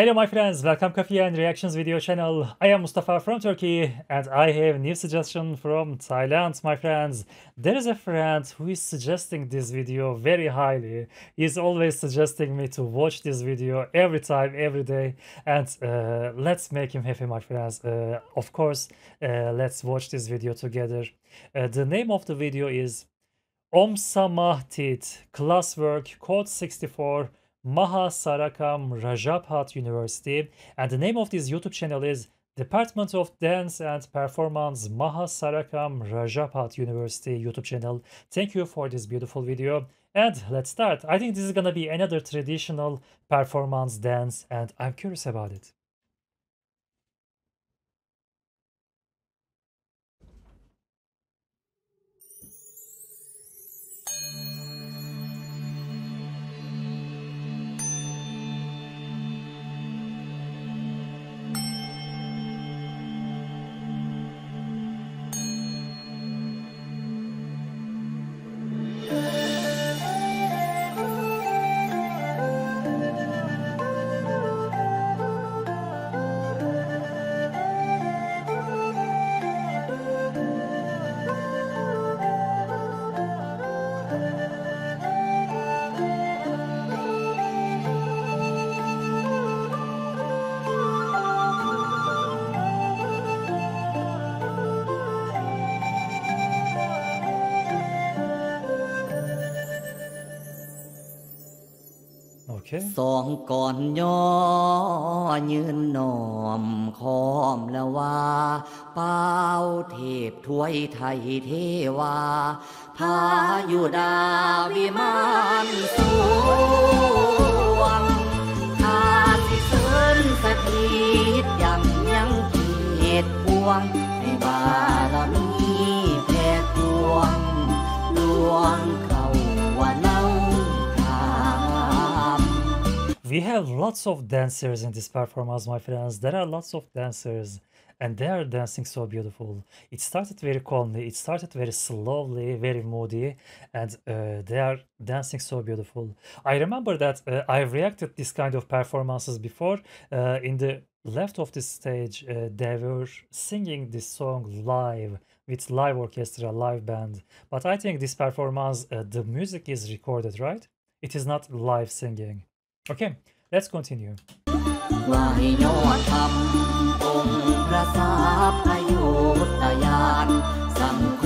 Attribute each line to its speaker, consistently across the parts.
Speaker 1: Hello my friends, welcome Coffee and Reactions video channel. I am Mustafa from Turkey and I have a new suggestion from Thailand my friends. There is a friend who is suggesting this video very highly. He's always suggesting me to watch this video every time, every day and uh, let's make him happy my friends. Uh, of course, uh, let's watch this video together. Uh, the name of the video is Om Samahtit Classwork Code 64 Mahasarakam Rajabhat University and the name of this YouTube channel is Department of Dance and Performance Mahasarakam Rajabhat University YouTube channel. Thank you for this beautiful video and let's start. I think this is gonna be another traditional performance dance and I'm curious about it.
Speaker 2: สองก่อนย่อยืนนอมคอมละว่าเป้าเทพถวยไทยเทวาพาอยู่ดาวิมาน
Speaker 1: We have lots of dancers in this performance, my friends. There are lots of dancers, and they are dancing so beautiful. It started very calmly, it started very slowly, very moody, and uh, they are dancing so beautiful. I remember that uh, I've reacted this kind of performances before. Uh, in the left of this stage, uh, they were singing this song live with live orchestra, live band. But I think this performance, uh, the music is recorded, right? It is not live singing. Okay, let's continue.
Speaker 2: ว่าให้ยอดธรรมองค์พระสาพโยตยานสังโฆ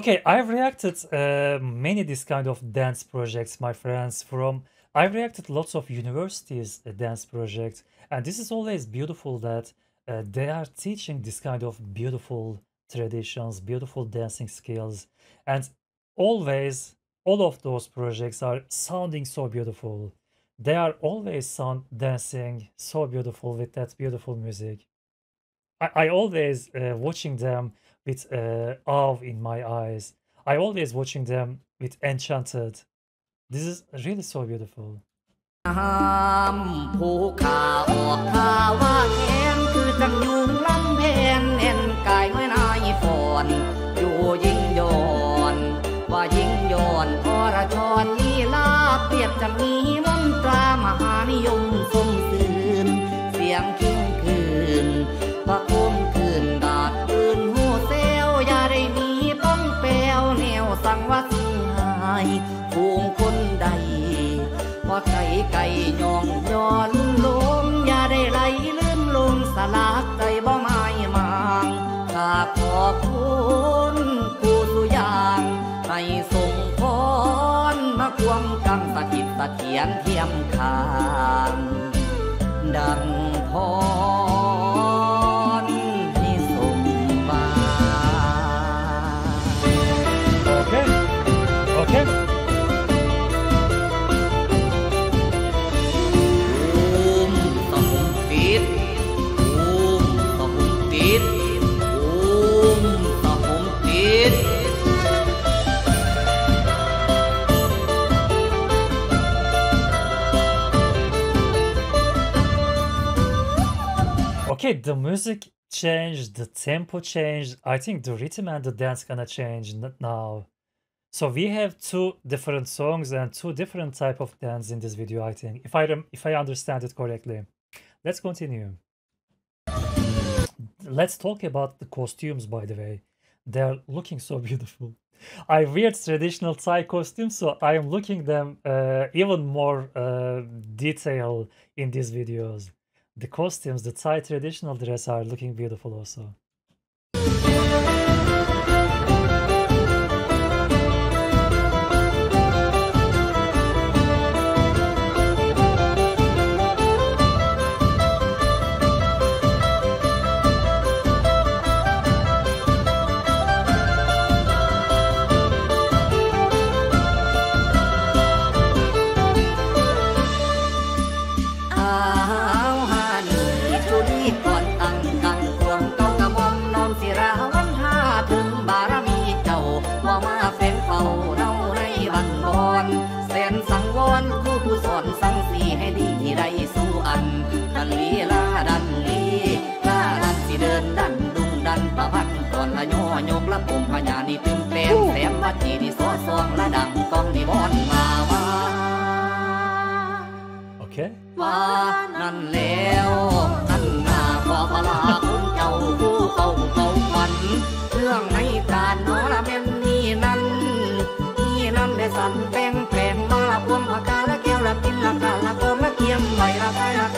Speaker 1: Okay, I've reacted uh, many this kind of dance projects, my friends. From I've reacted lots of universities uh, dance projects, and this is always beautiful that uh, they are teaching this kind of beautiful traditions, beautiful dancing skills, and always all of those projects are sounding so beautiful. They are always sound dancing so beautiful with that beautiful music. I, I always uh, watching them with uh, awe in my eyes. I always watching them with enchanted. This is really so beautiful.
Speaker 2: ห้ามผู้ข่าออกข่าว่าแขนคือจังยุงลำเพนเอ็นกายไม่นายฟอนอยู่ยิ่งยอนว่ายิ่งยอนอรชรลีลาเปรียบจะมีมนตรามหานิยมสมสื่นเสียงกิ้งคืน ควงกังสถิตสเถียนเทียมคาง ดังพ
Speaker 1: อ The music changed, the tempo changed. I think the rhythm and the dance gonna change now. So we have two different songs and two different type of dance in this video. I think, if I if I understand it correctly. Let's continue. Let's talk about the costumes. By the way, they're looking so beautiful. I wear traditional Thai costumes, so I am looking them uh, even more uh, detail in these videos. The costumes, the Thai traditional dress are looking beautiful also. ะ
Speaker 2: ย่อยกละปุ่มพญานี่ตึงเปลมแสมวัดจีนี่สอซองละดังกองนี่บอนมาว่า
Speaker 1: Okay.
Speaker 2: ว่านั่นแล้วนั่นนาขอพลาคุณเจ้าผู้เขาเขาฝันเรื่องในการโนราเมนนี่นั่นนี่นั่นได้สั่นแป้งแปลงมาละพวงปากกาละแก้วละกินละกาละโกมละเกียมใบละกายละ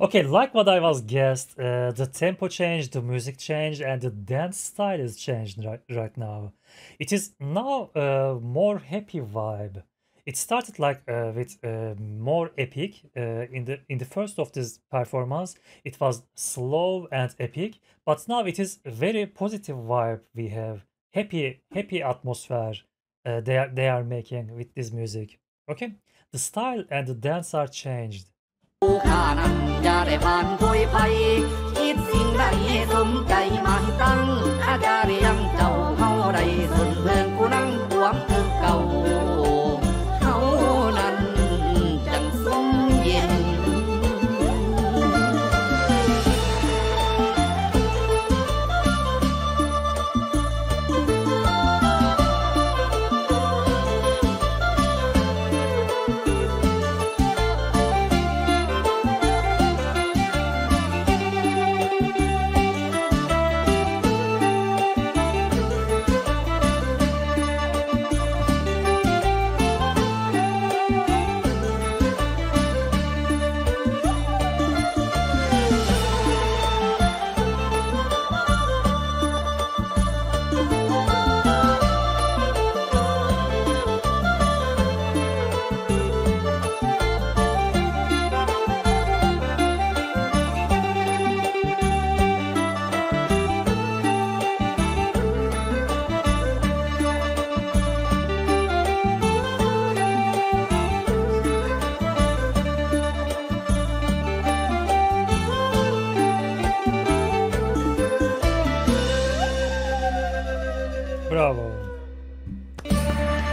Speaker 1: Okay, like what I was guessed, uh, the tempo changed, the music changed, and the dance style is changed right, right now. It is now a more happy vibe. It started like uh, with uh, more epic. Uh, in the in the first of this performance, it was slow and epic, but now it is very positive vibe. We have happy happy atmosphere. Uh, they are they are making with this music. Okay, the style and the dance are changed.
Speaker 2: ผู้ข้านั้นอย่าได้ผ่านพ้ยไปคิดสิ่งใดสมใจมาตั้งอาจารย์ยังเจ้าเฮาได้สนเพื่อนกูนั่งหวง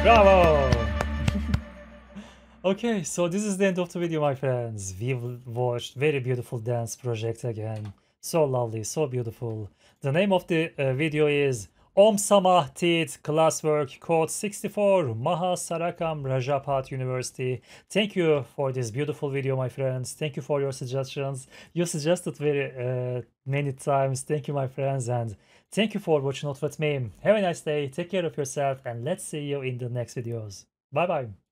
Speaker 1: Bravo. Okay, so this is the end of the video, my friends. We've watched very beautiful dance project again. So lovely, so beautiful. The name of the uh, video is Om Samah classwork code 64 Maha Sarakam Rajabhat University. Thank you for this beautiful video, my friends. Thank you for your suggestions. You suggested very uh, many times. Thank you, my friends, and thank you for watching out with me. Have a nice day. Take care of yourself, and let's see you in the next videos. Bye bye.